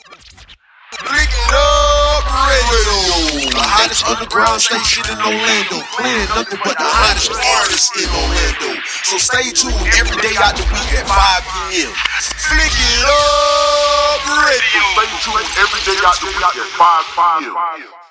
Flick it up radio. The hottest underground station in Orlando. Playing nothing but the hottest artists in Orlando. So stay tuned every day out the week at 5 p.m. Flick it up radio. Stay tuned every day out the week at 5 p.m.